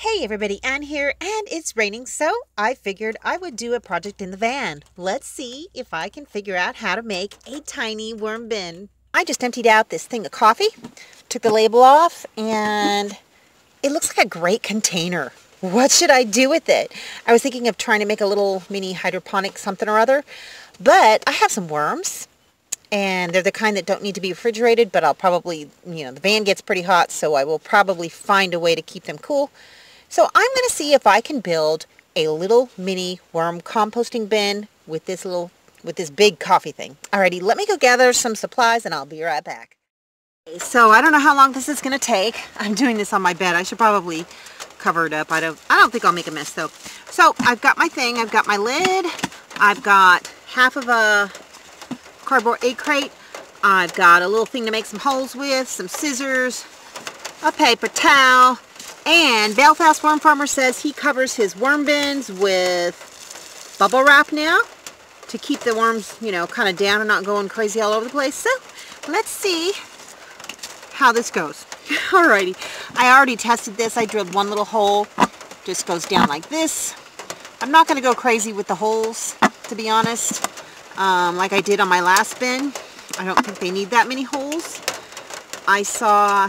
Hey everybody, Ann here, and it's raining, so I figured I would do a project in the van. Let's see if I can figure out how to make a tiny worm bin. I just emptied out this thing of coffee, took the label off, and it looks like a great container. What should I do with it? I was thinking of trying to make a little mini hydroponic something or other, but I have some worms, and they're the kind that don't need to be refrigerated, but I'll probably, you know, the van gets pretty hot, so I will probably find a way to keep them cool. So I'm going to see if I can build a little mini worm composting bin with this little, with this big coffee thing. Alrighty, let me go gather some supplies and I'll be right back. So I don't know how long this is going to take. I'm doing this on my bed. I should probably cover it up. I don't, I don't think I'll make a mess though. So I've got my thing. I've got my lid. I've got half of a cardboard egg crate. I've got a little thing to make some holes with, some scissors, a paper towel, and Belfast Worm Farmer says he covers his worm bins with bubble wrap now to keep the worms, you know, kind of down and not going crazy all over the place. So let's see how this goes. Alrighty, I already tested this. I drilled one little hole, just goes down like this. I'm not going to go crazy with the holes, to be honest, um, like I did on my last bin. I don't think they need that many holes. I saw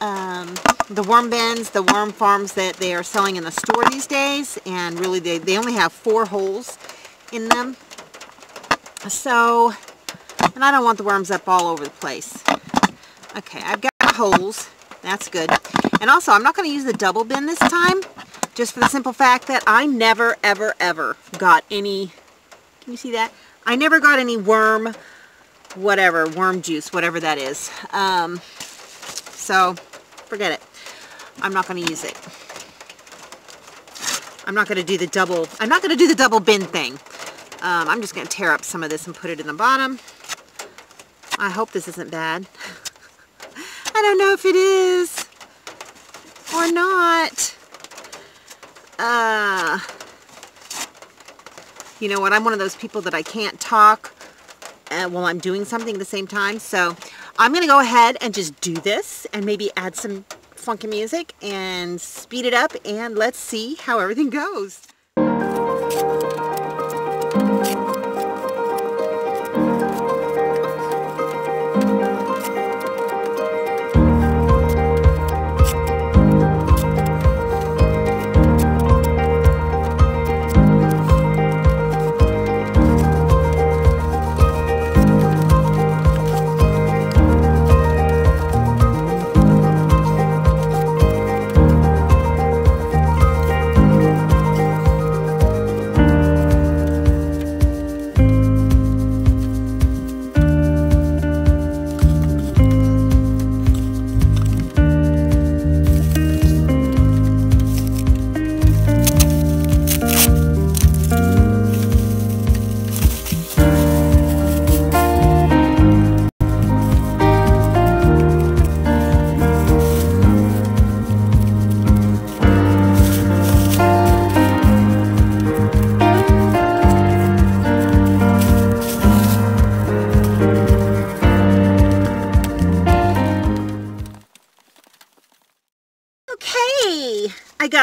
um, the worm bins, the worm farms that they are selling in the store these days, and really they, they only have four holes in them. So, and I don't want the worms up all over the place. Okay, I've got holes. That's good. And also, I'm not going to use the double bin this time, just for the simple fact that I never, ever, ever got any, can you see that? I never got any worm, whatever, worm juice, whatever that is. Um, so, forget it. I'm not going to use it. I'm not going to do the double, I'm not going to do the double bin thing. Um, I'm just going to tear up some of this and put it in the bottom. I hope this isn't bad. I don't know if it is or not. Uh, you know what, I'm one of those people that I can't talk uh, while I'm doing something at the same time. So I'm going to go ahead and just do this and maybe add some funky music and speed it up and let's see how everything goes.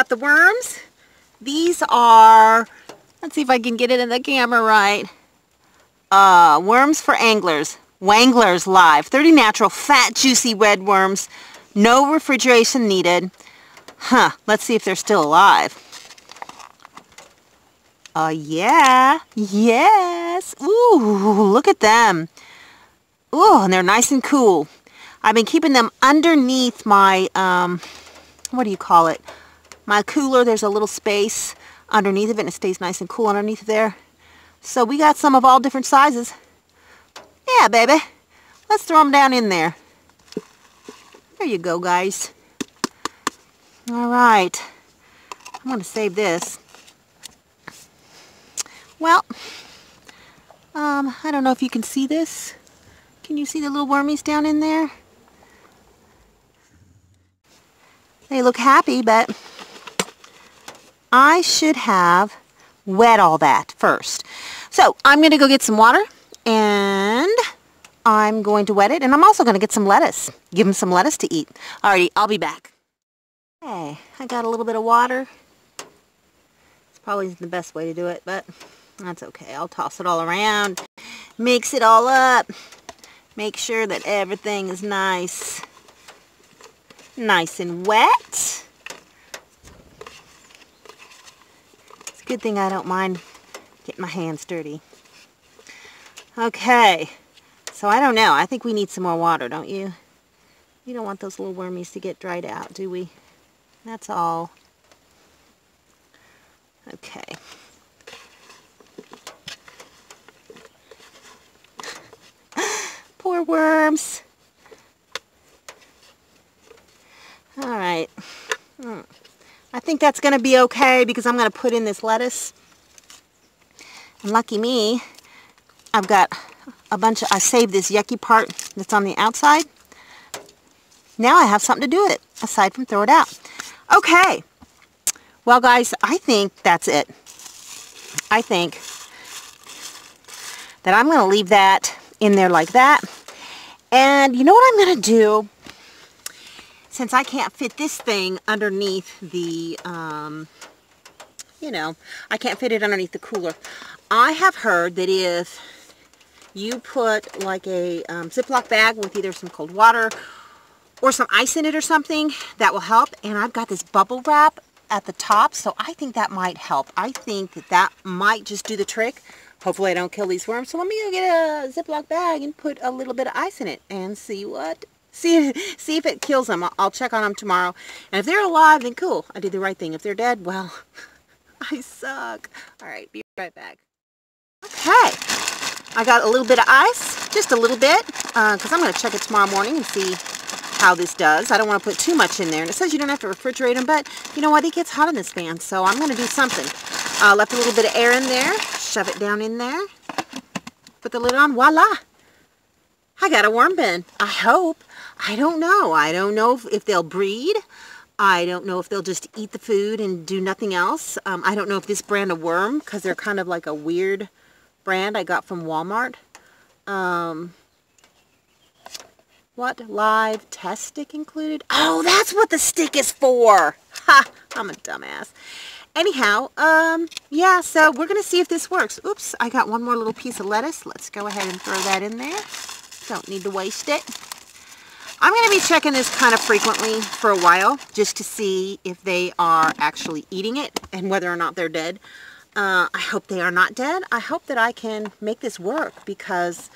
The worms. These are, let's see if I can get it in the camera right. Uh, worms for anglers. Wanglers Live. 30 natural, fat, juicy red worms. No refrigeration needed. Huh, let's see if they're still alive. Uh, yeah. Yes. Ooh, look at them. Ooh, and they're nice and cool. I've been keeping them underneath my, um, what do you call it? My cooler, there's a little space underneath of it and it stays nice and cool underneath there. So we got some of all different sizes. Yeah, baby. Let's throw them down in there. There you go, guys. All right. I'm going to save this. Well, um, I don't know if you can see this. Can you see the little wormies down in there? They look happy, but I should have wet all that first. So I'm going to go get some water and I'm going to wet it and I'm also going to get some lettuce. Give them some lettuce to eat. Alrighty, I'll be back. Hey, Okay, I got a little bit of water. It's probably the best way to do it, but that's okay. I'll toss it all around, mix it all up, make sure that everything is nice, nice and wet. It's a good thing I don't mind getting my hands dirty. Okay, so I don't know. I think we need some more water, don't you? You don't want those little wormies to get dried out, do we? That's all. Okay. Poor worms. All right. Hmm. I think that's going to be okay because I'm going to put in this lettuce. And lucky me, I've got a bunch of, I saved this yucky part that's on the outside. Now I have something to do with it, aside from throw it out. Okay. Well, guys, I think that's it. I think that I'm going to leave that in there like that. And you know what I'm going to do? Since I can't fit this thing underneath the, um, you know, I can't fit it underneath the cooler. I have heard that if you put like a um, Ziploc bag with either some cold water or some ice in it or something, that will help. And I've got this bubble wrap at the top, so I think that might help. I think that that might just do the trick. Hopefully I don't kill these worms. So let me go get a Ziploc bag and put a little bit of ice in it and see what, see, see if it kills them. I'll, I'll check on them tomorrow. And if they're alive, then cool. I did the right thing. If they're dead, well, I suck. All right, be right back. Okay, I got a little bit of ice, just a little bit, because uh, I'm going to check it tomorrow morning and see how this does. I don't want to put too much in there. And it says you don't have to refrigerate them, but you know what? It gets hot in this fan, so I'm going to do something. Uh, left a little bit of air in there. Shove it down in there. Put the lid on. Voila! I got a worm bin. I hope. I don't know. I don't know if, if they'll breed. I don't know if they'll just eat the food and do nothing else. Um, I don't know if this brand of worm, because they're kind of like a weird brand I got from Walmart. Um, what? Live test stick included? Oh, that's what the stick is for. Ha! I'm a dumbass. Anyhow, um, yeah, so we're going to see if this works. Oops, I got one more little piece of lettuce. Let's go ahead and throw that in there. Don't need to waste it. I'm going to be checking this kind of frequently for a while just to see if they are actually eating it and whether or not they're dead. Uh, I hope they are not dead. I hope that I can make this work because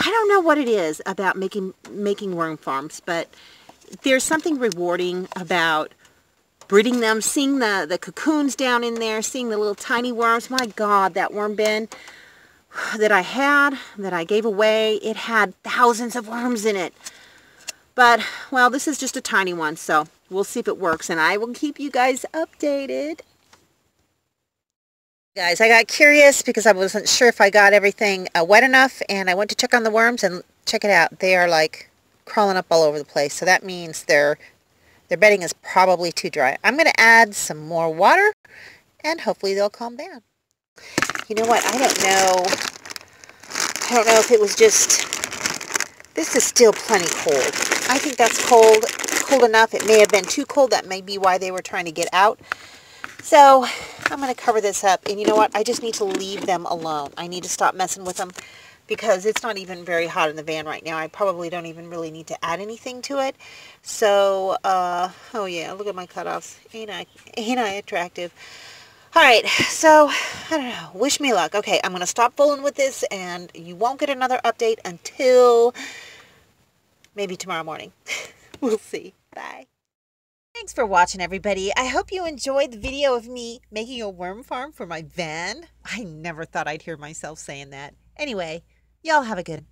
I don't know what it is about making making worm farms, but there's something rewarding about breeding them, seeing the, the cocoons down in there, seeing the little tiny worms. My God, that worm bin that I had, that I gave away, it had thousands of worms in it. But, well, this is just a tiny one, so we'll see if it works, and I will keep you guys updated. Guys, I got curious because I wasn't sure if I got everything uh, wet enough and I went to check on the worms and check it out. They are like crawling up all over the place. So that means their, their bedding is probably too dry. I'm going to add some more water and hopefully they'll calm down. You know what? I don't know. I don't know if it was just... This is still plenty cold. I think that's cold. cold enough. It may have been too cold. That may be why they were trying to get out. So I'm going to cover this up. And you know what? I just need to leave them alone. I need to stop messing with them because it's not even very hot in the van right now. I probably don't even really need to add anything to it. So, uh, oh yeah, look at my cutoffs. Ain't I, ain't I attractive? All right, so, I don't know. Wish me luck. Okay, I'm going to stop fooling with this, and you won't get another update until maybe tomorrow morning. we'll see. Bye. Thanks for watching, everybody. I hope you enjoyed the video of me making a worm farm for my van. I never thought I'd hear myself saying that. Anyway, y'all have a good